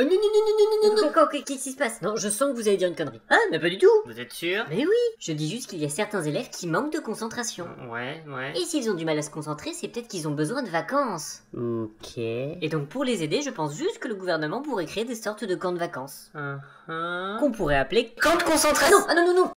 Oh, non, non, non, non, non, non, non. Quoi, quoi, Qu'est-ce qui se passe? Non, je sens que vous allez dire une connerie. Ah, mais pas du tout Vous êtes sûr? Mais oui Je dis juste qu'il y a certains élèves qui manquent de concentration. Mm, ouais, ouais. Et s'ils ont du mal à se concentrer, c'est peut-être qu'ils ont besoin de vacances. Ok. Et donc pour les aider, je pense juste que le gouvernement pourrait créer des sortes de camps de vacances. Uh-huh. Qu'on pourrait appeler camps de concentration. Ah non, ah non, non